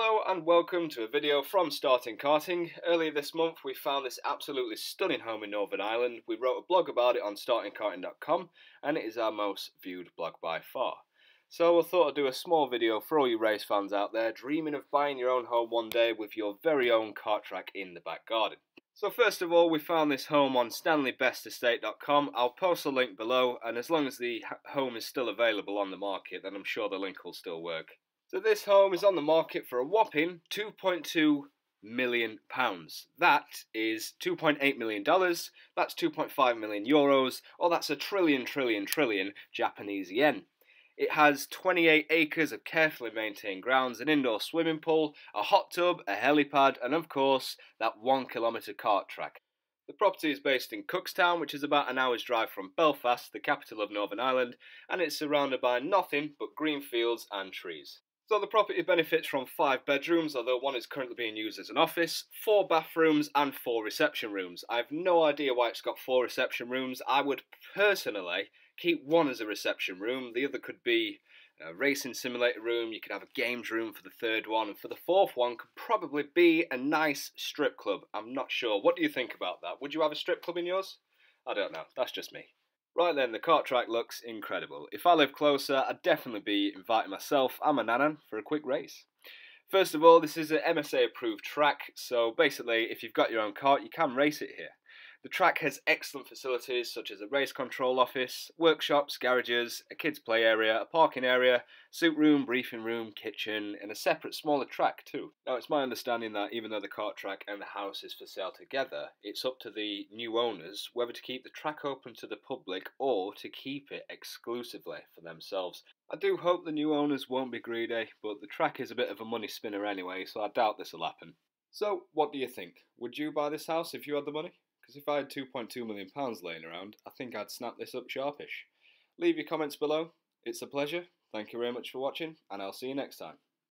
Hello and welcome to a video from Starting Karting. Earlier this month we found this absolutely stunning home in Northern Ireland. We wrote a blog about it on startingkarting.com and it is our most viewed blog by far. So I thought I'd do a small video for all you race fans out there dreaming of buying your own home one day with your very own kart track in the back garden. So first of all, we found this home on stanleybestestate.com. I'll post a link below, and as long as the home is still available on the market, then I'm sure the link will still work. So this home is on the market for a whopping 2.2 million pounds. That is 2.8 million dollars. That's 2.5 million euros, or that's a trillion, trillion, trillion Japanese yen. It has 28 acres of carefully maintained grounds, an indoor swimming pool, a hot tub, a helipad, and of course, that one kilometre kart track. The property is based in Cookstown, which is about an hour's drive from Belfast, the capital of Northern Ireland, and it's surrounded by nothing but green fields and trees. So the property benefits from five bedrooms, although one is currently being used as an office, four bathrooms and four reception rooms. I have no idea why it's got four reception rooms. I would personally keep one as a reception room. The other could be a racing simulator room. You could have a games room for the third one. And for the fourth one could probably be a nice strip club. I'm not sure. What do you think about that? Would you have a strip club in yours? I don't know. That's just me. Right then, the kart track looks incredible. If I lived closer, I'd definitely be inviting myself and my nanan for a quick race. First of all, this is an MSA approved track, so basically, if you've got your own kart, you can race it here. The track has excellent facilities such as a race control office, workshops, garages, a kids' play area, a parking area, suit room, briefing room, kitchen, and a separate smaller track too. Now it's my understanding that even though the kart track and the house is for sale together, it's up to the new owners whether to keep the track open to the public or to keep it exclusively for themselves. I do hope the new owners won't be greedy, but the track is a bit of a money spinner anyway, so I doubt this will happen. So, what do you think? Would you buy this house if you had the money? Because if I had £2.2 million laying around, I think I'd snap this up sharpish. Leave your comments below. It's a pleasure. Thank you very much for watching, and I'll see you next time.